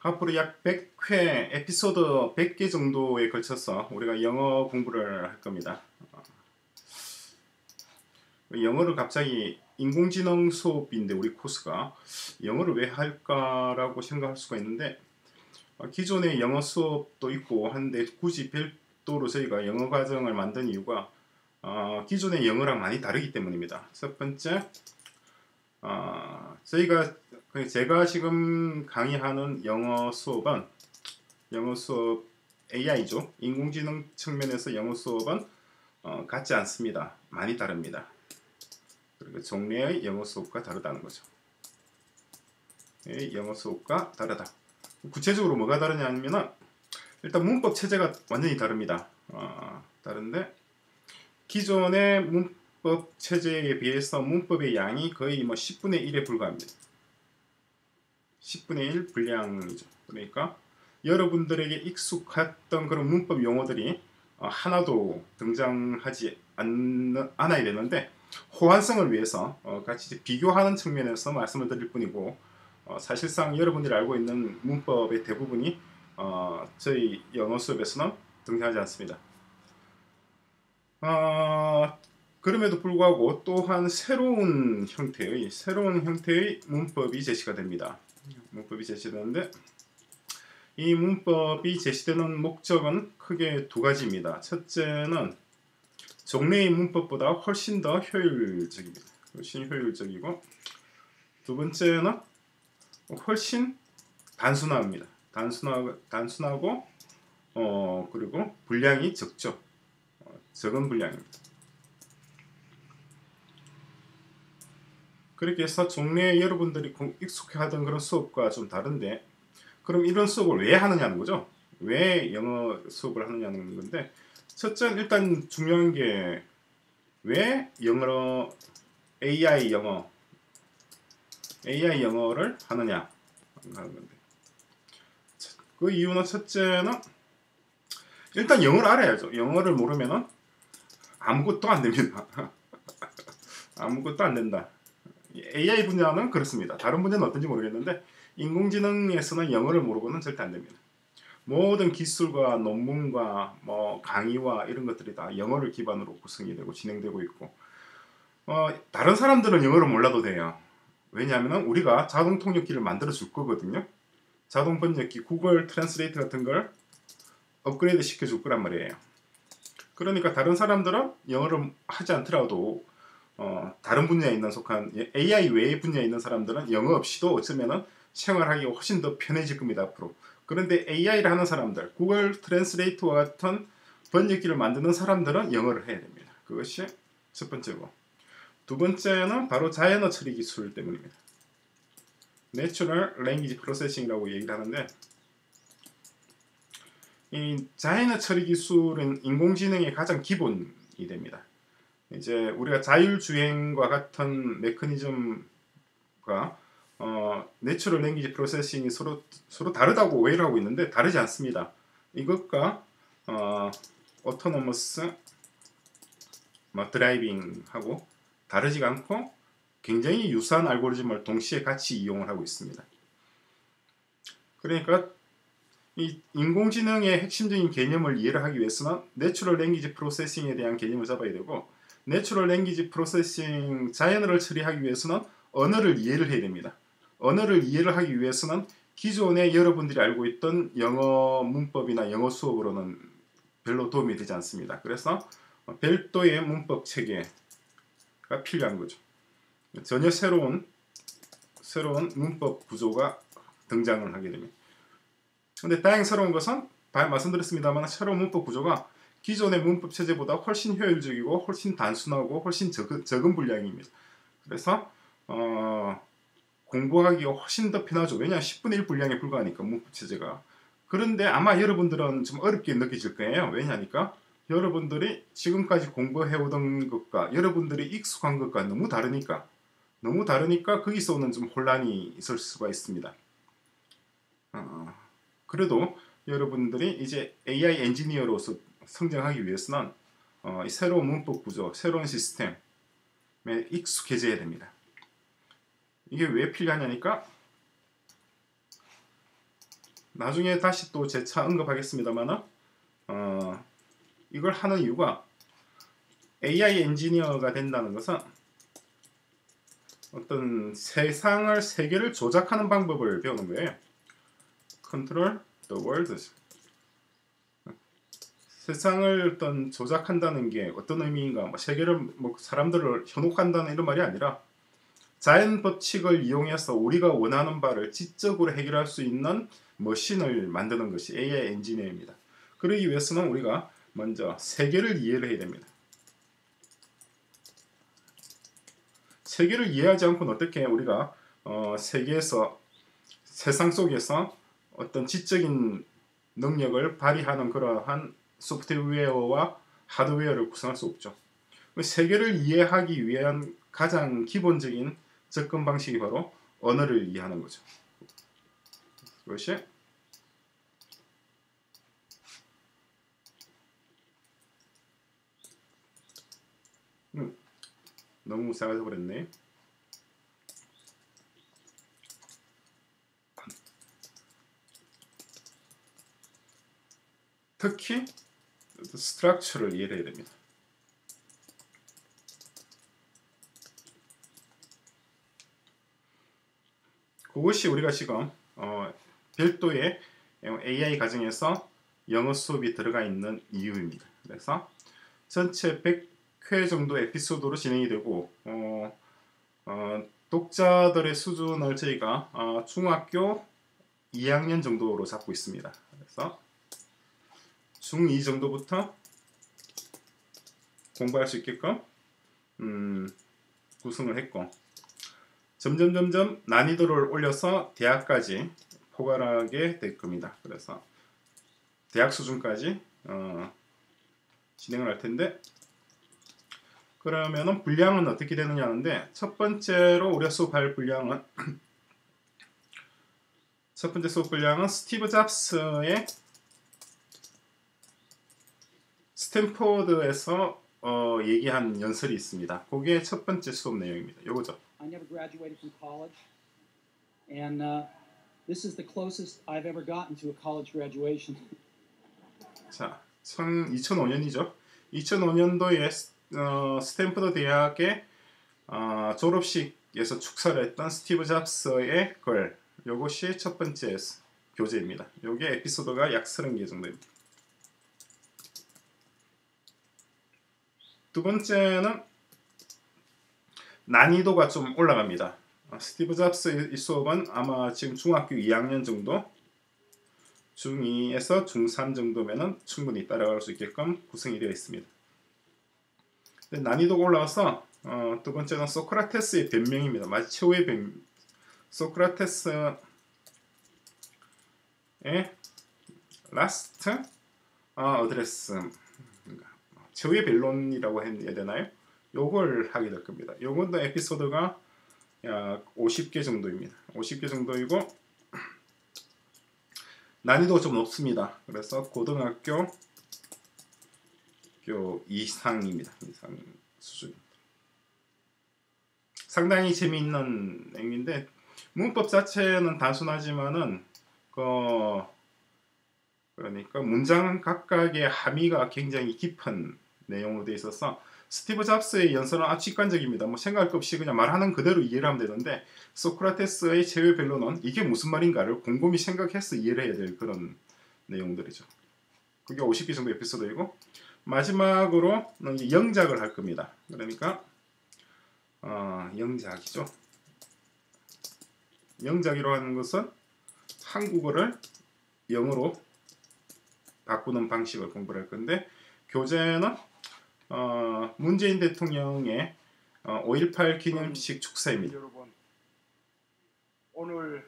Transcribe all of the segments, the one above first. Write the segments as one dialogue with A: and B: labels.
A: 앞으로 약 100회, 에피소드 100개 정도에 걸쳐서 우리가 영어 공부를 할 겁니다. 영어를 갑자기 인공지능 수업인데 우리 코스가 영어를 왜 할까라고 생각할 수가 있는데 기존의 영어 수업도 있고 한데 굳이 별도로 저희가 영어 과정을 만든 이유가 어, 기존의 영어랑 많이 다르기 때문입니다. 첫 번째, 어, 저희가 제가 지금 강의하는 영어 수업은 영어 수업 AI죠. 인공지능 측면에서 영어 수업은 어, 같지 않습니다. 많이 다릅니다. 그리고 종래의 영어 수업과 다르다는 거죠. 영어 수업과 다르다. 구체적으로 뭐가 다르냐면은 일단 문법 체제가 완전히 다릅니다. 어, 다른데 기존의 문법 체제에 비해서 문법의 양이 거의 뭐 10분의 1에 불과합니다. 10분의 1 분량이죠. 그러니까 여러분들에게 익숙했던 그런 문법 용어들이 어, 하나도 등장하지 않, 않아야 되는데 호환성을 위해서 어, 같이 비교하는 측면에서 말씀을 드릴 뿐이고 어, 사실상 여러분들이 알고 있는 문법의 대부분이 저희 영어 수업에서는 등장하지 않습니다. 그럼에도 불구하고 또한 새로운 형태의 새로운 형태의 문법이 제시가 됩니다. 문법이 제시되는데 이 문법이 제시되는 목적은 크게 두 가지입니다. 첫째는 종래의 문법보다 훨씬 더 효율적입니다. 훨씬 효율적이고 두 번째는 훨씬 단순합니다. 단순하, 단순하고 어, 그리고 분량이 적죠. 어, 적은 분량입니다. 그렇게 해서 종래 여러분들이 익숙해 하던 그런 수업과 좀 다른데 그럼 이런 수업을 왜 하느냐는 거죠. 왜 영어 수업을 하느냐는 건데 첫째 일단 중요한 게 왜 영어 AI 영어 AI 영어를 하느냐 하는 건데 그 이유는 첫째는 일단 영어를 알아야죠. 영어를 모르면은 아무것도 안 됩니다. 아무것도 안 된다. AI 분야는 그렇습니다. 다른 분야는 어떤지 모르겠는데 인공지능에서는 영어를 모르고는 절대 안 됩니다. 모든 기술과 논문과 뭐 강의와 이런 것들이 다 영어를 기반으로 구성이 되고 진행되고 있고 어, 다른 사람들은 영어를 몰라도 돼요. 왜냐하면 우리가 자동 통역기를 만들어 줄 거거든요. 자동 번역기, Google Translate 같은 걸 업그레이드 시켜 줄 거란 말이에요. 그러니까 다른 사람들은 영어를 하지 않더라도 어, 다른 분야에 있는 속한 AI 외의 분야에 있는 사람들은 영어 없이도 어쩌면은 생활하기가 훨씬 더 편해질 겁니다 앞으로. 그런데 AI를 하는 사람들, Google Translate와 같은 번역기를 만드는 사람들은 영어를 해야 됩니다. 그것이 첫 번째고. 두 번째는 바로 자연어 처리 기술 때문입니다. Natural Language Processing이라고 얘기를 하는데 이 자연어 처리 기술은 인공지능의 가장 기본이 됩니다. 이제 우리가 자율주행과 같은 메커니즘과 어, natural language processing이 서로 서로 다르다고 오해를 하고 있는데 다르지 않습니다. 이것과 어, autonomous 뭐 driving하고 다르지가 않고 굉장히 유사한 알고리즘을 동시에 같이 이용을 하고 있습니다. 그러니까 이 인공지능의 핵심적인 개념을 이해를 하기 위해서는 natural language processing에 대한 개념을 잡아야 되고 natural language processing 자연어를 처리하기 위해서는 언어를 이해를 해야 됩니다. 언어를 이해를 하기 위해서는 기존에 여러분들이 알고 있던 영어 문법이나 영어 수업으로는 별로 도움이 되지 않습니다. 그래서 별도의 문법 체계가 필요한 거죠. 전혀 새로운 새로운 문법 구조가 등장을 하게 됩니다. 근데 다행스러운 것은 말씀드렸습니다만 새로운 문법 구조가 기존의 문법 체제보다 훨씬 효율적이고 훨씬 단순하고 훨씬 적은, 적은 분량입니다. 그래서 어, 공부하기가 훨씬 더 편하죠. 왜냐 10분의 1 분량에 불과하니까 문법 체제가. 그런데 아마 여러분들은 좀 어렵게 느껴질 거예요. 왜냐니까 여러분들이 지금까지 공부해오던 것과 여러분들이 익숙한 것과 너무 다르니까 너무 다르니까 거기서 오는 좀 혼란이 있을 수가 있습니다. 어, 그래도 여러분들이 이제 AI 엔지니어로서 성장하기 위해서는 어, 이 새로운 문법 구조, 새로운 시스템에 익숙해져야 됩니다. 이게 왜 필요하냐니까 나중에 다시 또 재차 언급하겠습니다만은 어, 이걸 하는 이유가 AI 엔지니어가 된다는 것은 어떤 세상을 세계를 조작하는 방법을 배우는 거예요. Control the world. 세상을 어떤 조작한다는 게 어떤 의미인가? 뭐 세계를 뭐 사람들을 현혹한다는 이런 말이 아니라 자연 법칙을 이용해서 우리가 원하는 바를 지적으로 해결할 수 있는 머신을 만드는 것이 AI 엔지니어입니다. 그러기 위해서는 우리가 먼저 세계를 이해를 해야 됩니다. 세계를 이해하지 않고는 어떻게 우리가 어, 세계에서 세상 속에서 어떤 지적인 능력을 발휘하는 그러한 소프트웨어와 하드웨어를 구성할 수 없죠. 세계를 이해하기 위한 가장 기본적인 접근 방식이 바로 언어를 이해하는 거죠. 그것이 음, 너무 작아져 버렸네. 특히 스트럭처를 이해해야 됩니다. 그것이 우리가 지금 어, 별도의 AI 과정에서 영어 수업이 들어가 있는 이유입니다. 그래서 전체 100회 정도 에피소드로 진행이 되고 어, 어, 독자들의 수준을 저희가 어, 중학교 2학년 정도로 잡고 있습니다. 그래서 중2 정도부터 공부할 수 있게끔 음, 구성을 했고 점점 점점 난이도를 올려서 대학까지 포괄하게 될 겁니다. 그래서 대학 수준까지 어, 진행을 할 텐데 그러면은 분량은 어떻게 되느냐 하는데 첫 번째로 우리가 수업할 분량은 첫 번째 수업 분량은 스티브 잡스의 스탠포드에서 어, 얘기한 연설이 있습니다. 그게 첫 번째 수업 내용입니다. 요거죠.
B: I never graduated from college, and uh, this is the closest I've ever gotten to a college graduation.
A: 자, 2005년이죠. 2005년도에 어, 스탠퍼드 대학의 어, 졸업식에서 축사를 했던 스티브 잡스의 글, 요것이 첫 번째 교재입니다. 요게 에피소드가 약 30개 정도입니다. 두 번째는 난이도가 좀 올라갑니다. 어, 스티브 잡스 이 수업은 아마 지금 중학교 2학년 정도 중2에서 중3 정도면 충분히 따라갈 수 있게끔 구성이 되어 있습니다. 난이도가 올라가서 어, 두 번째는 소크라테스의 변명입니다. 마치 최후의 변 소크라테스의 last 어, address 최후의 변론이라고 해야 되나요? 요걸 하게 될 겁니다. 요것도 에피소드가 약 50개 정도입니다. 50개 정도이고 난이도가 좀 높습니다. 그래서 고등학교 교 이상입니다. 이상 수준. 상당히 재미있는 내용인데 문법 자체는 단순하지만은 그 그러니까 문장 각각의 함의가 굉장히 깊은 내용으로 되어 있어서 스티브 잡스의 연설은 아주 직관적입니다. 뭐 생각할 것 없이 그냥 말하는 그대로 이해를 하면 되는데 소크라테스의 제외 변론은 이게 무슨 말인가를 곰곰이 생각해서 이해를 해야 될 그런 내용들이죠. 그게 50개 정도 에피소드이고 마지막으로 영작을 할 겁니다. 그러니까 어, 영작이죠. 영작이라고 하는 것은 한국어를 영어로 바꾸는 방식을 공부를 할 건데 교재는 어, 문재인 대통령의 어, 5.18 기념식 축사입니다.
C: 여러분, 오늘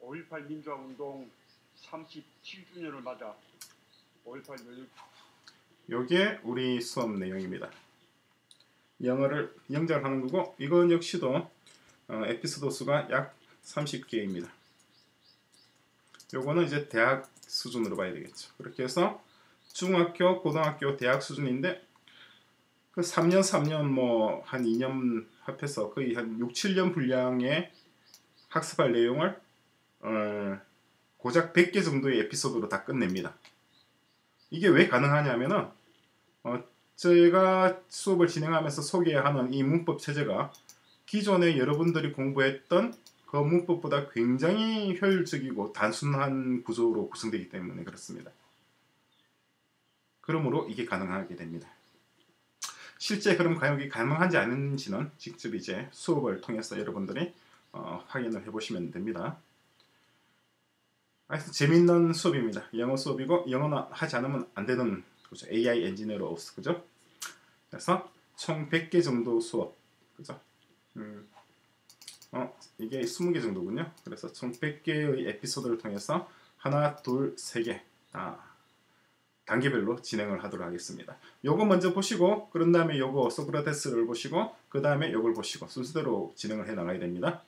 C: 5.18 민주화운동 37주년을 맞아 5.18멸
A: 요게 우리 수업 내용입니다. 영어를 영작을 하는 거고 이건 역시도 어, 에피소드 수가 약 30개입니다. 요거는 이제 대학 수준으로 봐야 되겠죠. 그렇게 해서 중학교, 고등학교, 대학 수준인데 그 3년 3년 뭐 한 2년 합해서 거의 한 6, 7년 분량의 학습할 내용을 어, 고작 100개 정도의 에피소드로 다 끝냅니다. 이게 왜 가능하냐면은 어, 제가 수업을 진행하면서 소개하는 이 문법 체제가 기존에 여러분들이 공부했던 그 문법보다 굉장히 효율적이고 단순한 구조로 구성되기 때문에 그렇습니다. 그러므로 이게 가능하게 됩니다. 실제 그럼 과연 이게 가능한지 아닌지는 직접 이제 수업을 통해서 여러분들이 어, 확인을 해보시면 됩니다. 하여튼 재밌는 수업입니다. 영어 수업이고 영어는 하지 않으면 안 되는 그죠? AI 엔지니어로 그죠? 그래서 총 100개 정도 수업 그죠? 음, 어, 이게 20개 정도군요. 그래서 총 100개의 에피소드를 통해서 하나, 둘, 세 개. 아, 단계별로 진행을 하도록 하겠습니다. 요거 먼저 보시고 그런 다음에 요거 소크라테스를 보시고 그 다음에 요걸 보시고 순서대로 진행을 해 나가야 됩니다.